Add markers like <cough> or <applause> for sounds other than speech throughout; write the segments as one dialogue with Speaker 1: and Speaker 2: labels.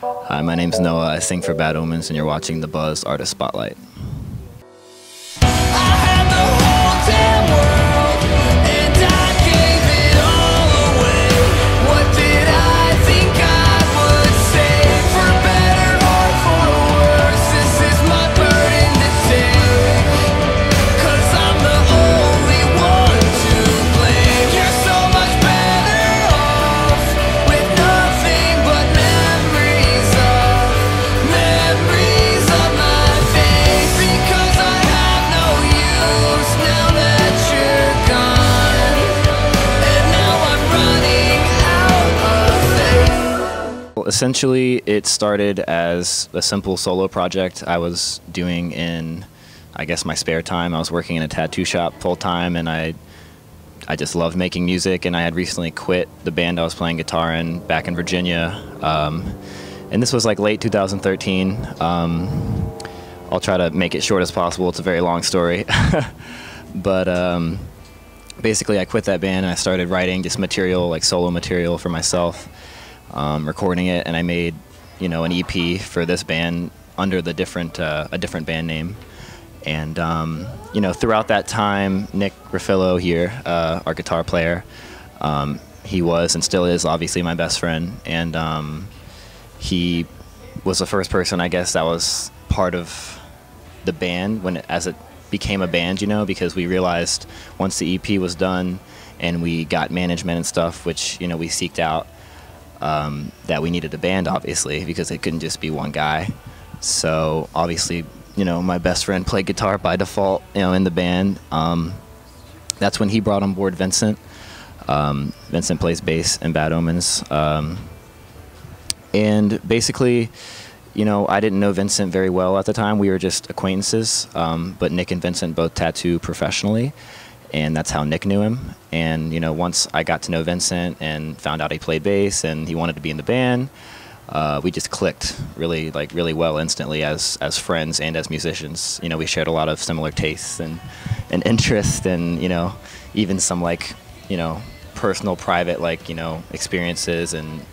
Speaker 1: Hi, my name's Noah. I sing for Bad Omens, and you're watching The Buzz Artist Spotlight. Essentially, it started as a simple solo project I was doing in, I guess, my spare time. I was working in a tattoo shop full time, and I, I just loved making music. And I had recently quit the band I was playing guitar in back in Virginia, um, and this was like late 2013. Um, I'll try to make it short as possible. It's a very long story, <laughs> but. Um, basically, I quit that band and I started writing just material, like solo material for myself um, recording it, and I made you know an EP for this band under the different uh, a different band name. And um, you know, throughout that time, Nick Ruffilo here, uh, our guitar player, um, he was and still is obviously my best friend, and um, he was the first person I guess that was part of the band when it, as it became a band, you know, because we realized once the EP was done and we got management and stuff, which you know we seeked out um, that we needed a band, obviously, because it couldn't just be one guy. So obviously, you know, my best friend played guitar by default, you know, in the band. Um, that's when he brought on board Vincent. Um, Vincent plays bass in Bad Omens. Um, and basically, you know, I didn't know Vincent very well at the time. We were just acquaintances. Um, but Nick and Vincent both tattoo professionally and that's how Nick knew him. And you know, once I got to know Vincent and found out he played bass and he wanted to be in the band, uh, we just clicked really, like really well instantly as as friends and as musicians. You know, we shared a lot of similar tastes and and interests, and you know, even some like you know personal, private like you know experiences and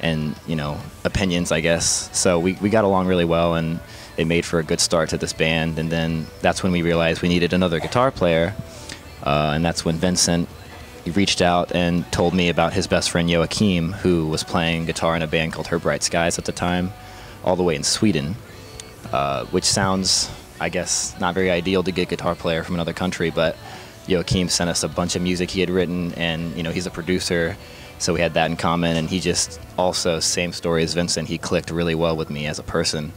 Speaker 1: and you know opinions, I guess. So we we got along really well and. It made for a good start to this band, and then that's when we realized we needed another guitar player uh, and that's when Vincent reached out and told me about his best friend Joakim, who was playing guitar in a band called Her Bright Skies at the time, all the way in Sweden, uh, which sounds, I guess, not very ideal to get a guitar player from another country, but Joakim sent us a bunch of music he had written, and you know he's a producer, so we had that in common. And he just also same story as Vincent. He clicked really well with me as a person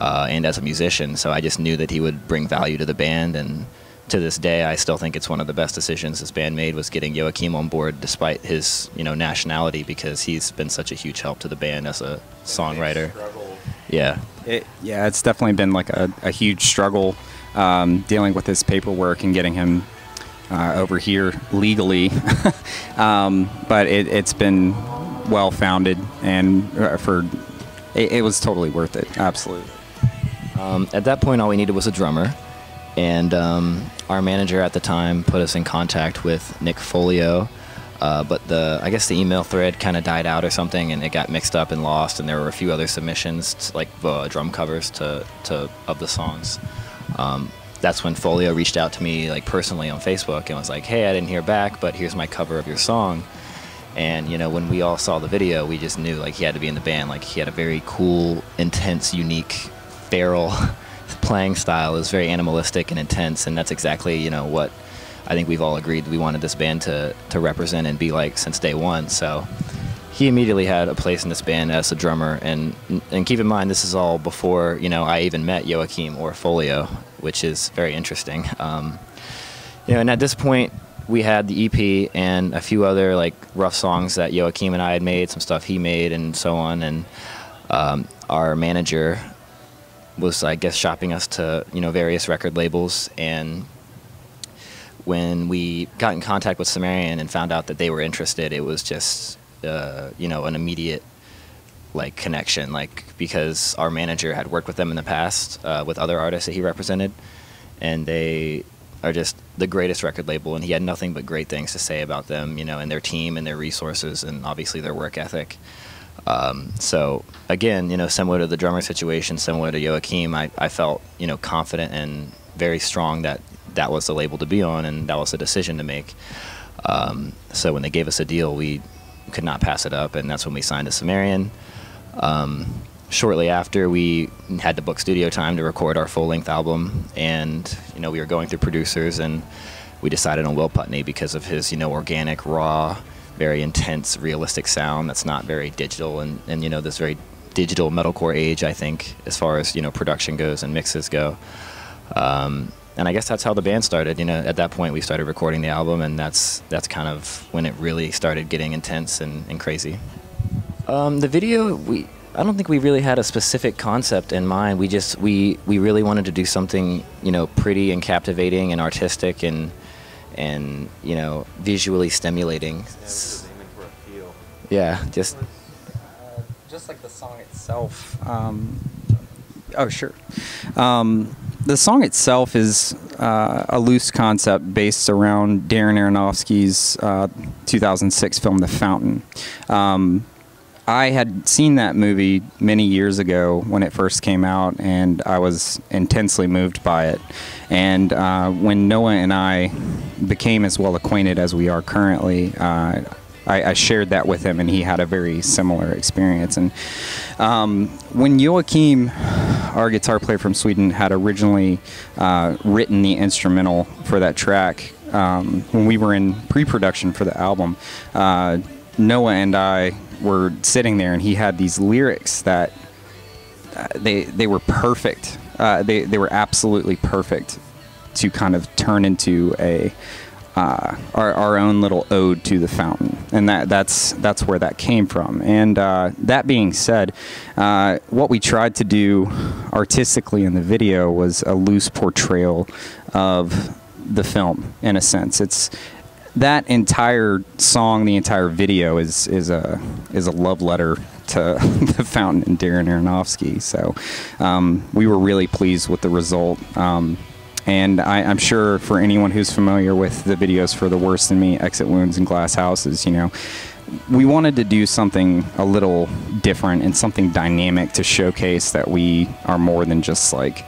Speaker 1: uh, and as a musician. So I just knew that he would bring value to the band and to this day, I still think it's one of the best decisions this band made was getting Joakim on board, despite his you know nationality, because he's been such a huge help to the band as a songwriter. Yeah,
Speaker 2: it, yeah, it's definitely been like a, a huge struggle um, dealing with his paperwork and getting him uh, over here legally, <laughs> um, but it, has been well founded and uh, for it, it, was totally worth it. Absolutely.
Speaker 1: Um, at that point, all we needed was a drummer and um, our manager at the time put us in contact with Nick Folio. Uh, but the I guess the email thread kind of died out or something, and it got mixed up and lost. And there were a few other submissions, to, like uh, drum covers to, to of the songs. Um, that's when Folio reached out to me like personally on Facebook and was like, "Hey, I didn't hear back, but here's my cover of your song." And you know, when we all saw the video, we just knew like he had to be in the band. Like he had a very cool, intense, unique, feral playing style is very animalistic and intense, and that's exactly you know what I think we've all agreed we wanted this band to to represent and be like since day one. So he immediately had a place in this band as a drummer, and and keep in mind this is all before you know I even met Joakim or Folio, which is very interesting. Um, you know, and at this point we had the EP and a few other like rough songs that Joakim and I had made, some stuff he made, and so on, and um, our manager was I guess shopping us to you know various record labels and when we got in contact with Sumerian and found out that they were interested, it was just uh, you know an immediate like connection, like because our manager had worked with them in the past uh, with other artists that he represented, and they are just the greatest record label, and he had nothing but great things to say about them, you know, and their team and their resources, and obviously their work ethic. Um, so again, you know, similar to the drummer situation, similar to Joakim, I, I felt you know confident and very strong that that was the label to be on, and that was the decision to make. Um, so when they gave us a deal, we could not pass it up, and that's when we signed to Sumerian. Um, shortly after, we had to book studio time to record our full-length album, and you know we were going through producers, and we decided on Will Putney because of his you know organic, raw, very intense, realistic sound that's not very digital, and, and you know this very digital metalcore age, I think, as far as you know production goes and mixes go. Um, and I guess that's how the band started. You know, at that point we started recording the album, and that's that's kind of when it really started getting intense and, and crazy. Um, the video, we I don't think we really had a specific concept in mind. We just we we really wanted to do something you know pretty and captivating and artistic and and you know visually stimulating. Yeah, just
Speaker 2: Uh, just like the song itself. Um, oh, sure. Um, the song itself is uh, a loose concept based around Darren Aronofsky's uh, 2006 film The Fountain. Um, I had seen that movie many years ago when it first came out, and I was intensely moved by it. And uh, when Noah and I became as well acquainted as we are currently, uh, I, I shared that with him, and he had a very similar experience. And um, when Joakim, our guitar player from Sweden, had originally uh, written the instrumental for that track, um, when we were in pre-production for the album, uh, Noah and I were sitting there, and he had these lyrics that uh, they they were perfect. Uh, they they were absolutely perfect to kind of turn into a uh, our, our own little ode to the fountain, and that that's that's where that came from. And uh, that being said, uh, what we tried to do artistically in the video was a loose portrayal of the film. In a sense, it's that entire song, the entire video is is a is a love letter to <laughs> the fountain and Darren Aronofsky. So um, we were really pleased with the result. Um, and I, I'm sure for anyone who's familiar with the videos for The Worst in Me, Exit Wounds, and Glass Houses, you know, we wanted to do something a little different and something dynamic to showcase that we are more than just like,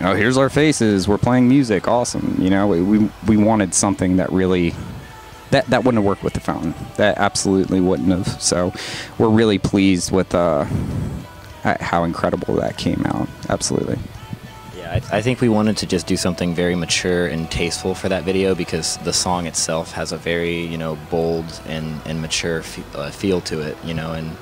Speaker 2: oh, here's our faces, we're playing music, awesome. You know, we, we, we wanted something that really that that wouldn't have worked with the fountain. That absolutely wouldn't have. So we're really pleased with uh, how incredible that came out. Absolutely.
Speaker 1: Yeah, I, I think we wanted to just do something very mature and tasteful for that video because the song itself has a very you know bold and and mature uh, feel to it. You know, and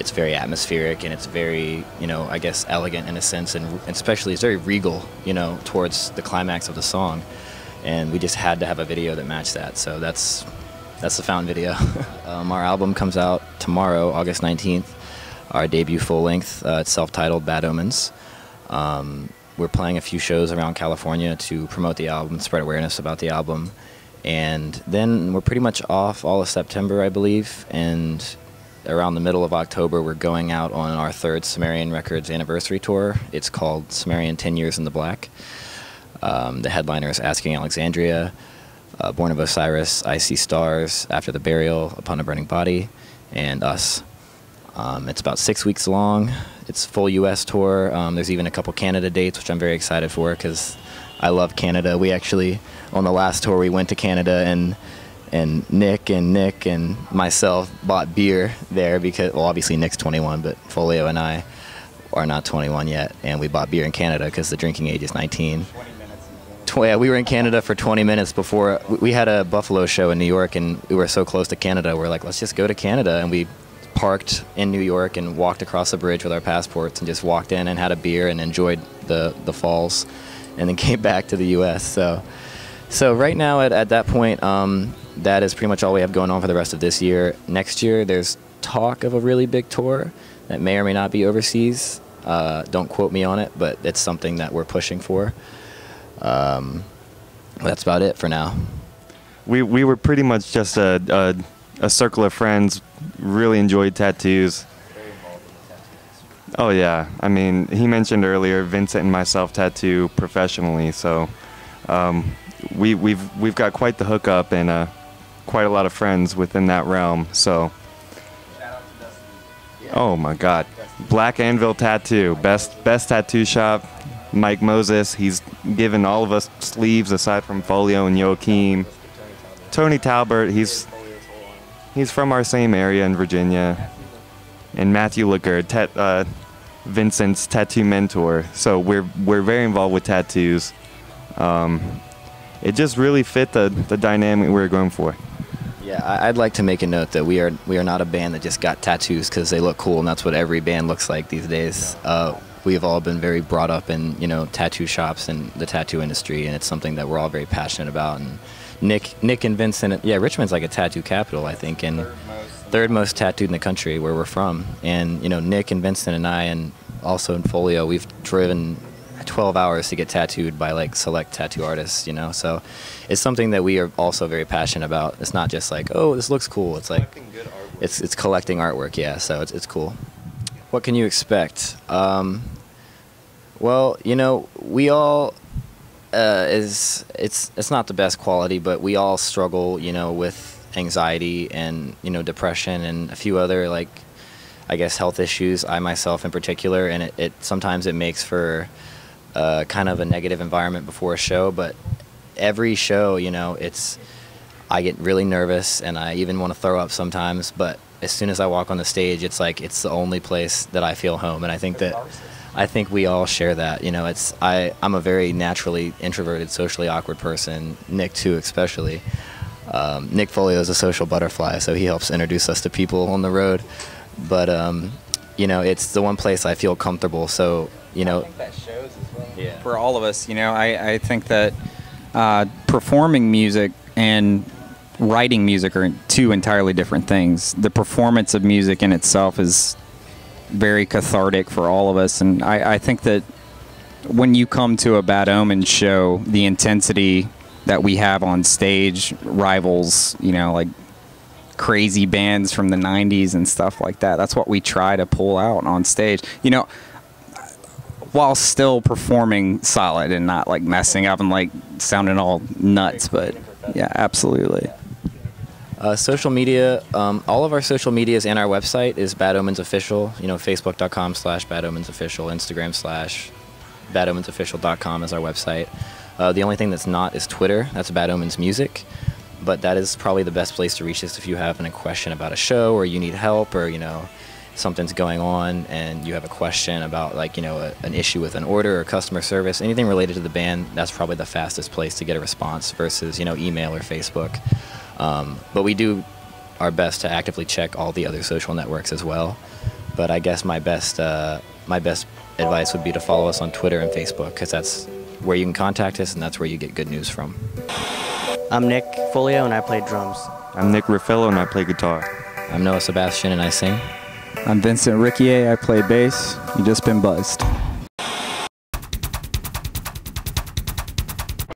Speaker 1: it's very atmospheric and it's very you know I guess elegant in a sense and, and especially it's very regal. You know, towards the climax of the song, and we just had to have a video that matched that. So that's that's the found video. <laughs> um, our album comes out tomorrow, August 19th. Our debut full length. Uh, it's self-titled Bad Omens. Um, we're playing a few shows around California to promote the album, spread awareness about the album, and then we're pretty much off all of September, I believe, and around the middle of October, we're going out on our third Sumerian Records anniversary tour. It's called Sumerian 10 Years in the Black. Um, the headliner is Asking Alexandria, uh, Born of Osiris, I See Stars, After the Burial, Upon a Burning Body, and Us. Um, it's about six weeks long. It's full U.S. tour. Um, there's even a couple Canada dates, which I'm very excited for because I love Canada. We actually, on the last tour, we went to Canada and and Nick and Nick and myself bought beer there because, well, obviously Nick's 21, but Folio and I are not 21 yet, and we bought beer in Canada because the drinking age is 19. Tw- yeah, we were in Canada for 20 minutes before we- we had a Buffalo show in New York, and we were so close to Canada. We're like, let's just go to Canada, and we parked in New York and walked across the bridge with our passports and just walked in and had a beer and enjoyed the the falls, and then <laughs> came back to the U.S. So, so right now at, at that point, um, that is pretty much all we have going on for the rest of this year. Next year, there's talk of a really big tour that may or may not be overseas. Uh, don't quote me on it, but it's something that we're pushing for. Um, that's about it for now.
Speaker 3: we we were pretty much just a, a a circle of friends. Really enjoyed tattoos. Oh yeah, I mean he mentioned earlier Vincent and myself tattoo professionally, so um, we we've we've got quite the hookup and uh, quite a lot of friends within that realm. So Oh my God, Black Anvil Tattoo, best best tattoo shop. Mike Moses, he's given all of us sleeves aside from Folio and Joakim. Tony Talbert, he's he's from our same area in Virginia. And Matthew tat, uh, Vincent's tattoo mentor. So we're we're very involved with tattoos. Um, it just really fit the, the dynamic we were going for.
Speaker 1: Yeah, I'd like to make a note that we are we are not a band that just got tattoos because they look cool, and that's what every band looks like these days. Uh, we've all been very brought up in you know tattoo shops and the tattoo industry, and it's something that we're all very passionate about. And Nick, Nick and Vincent, yeah, Richmond's like a tattoo capital, I think, and third most tattooed in the country where we're from. And you know, Nick and Vincent and I, and also in Folio, we've driven 12 hours to get tattooed by like select tattoo artists, you know. So it's something that we are also very passionate about. It's not just like, oh, this looks cool. It's like it's it's collecting artwork, yeah. So it's it's cool. What can you expect? Um, well, you know, we all uh, is it's it's not the best quality, but we all struggle, you know, with anxiety and you know depression and a few other like I guess health issues. I myself in particular, and it, it sometimes it makes for uh, kind of a negative environment before a show. But every show, you know, it's I get really nervous and I even want to throw up sometimes. But as soon as I walk on the stage, it's like it's the only place that I feel home, and I think that. I think we all share that. You know, it's I. I'm a very naturally introverted, socially awkward person. Nick too, especially. Um, Nick Folio is a social butterfly, so he helps introduce us to people on the road. But um, you know, it's the one place I feel comfortable. So you know, yeah.
Speaker 2: for all of us. You know, I, I think that uh, performing music and writing music are two entirely different things. The performance of music in itself is very cathartic for all of us, and I, I think that when you come to a Bad Omen show, the intensity that we have on stage rivals, you know, like crazy bands from the 90s and stuff like that. That's what we try to pull out on stage. You know, while still performing solid and not like messing up and like sounding all nuts, but yeah, absolutely.
Speaker 1: Uh, social media, um, all of our social medias and our website is Bad Omens Official. You know, Facebook.com slash Bad Omens Official, Instagram slash BadOmensOfficial.com is our website. Uh, the only thing that's not is Twitter. That's Bad Omens Music. But that is probably the best place to reach us if you have a question about a show or you need help or, you know, something's going on and you have a question about like you know a, an issue with an order or customer service anything related to the band that's probably the fastest place to get a response versus you know email or facebook um, but we do our best to actively check all the other social networks as well but i guess my best uh, my best advice would be to follow us on twitter and facebook because that's where you can contact us and that's where you get good news from
Speaker 4: I'm Nick Folio and I play drums.
Speaker 3: I'm Nick Ruffilo and I play guitar.
Speaker 1: i'm noah sebastian and i sing
Speaker 2: I'm Vincent Riquier. I play bass. You just been buzzed.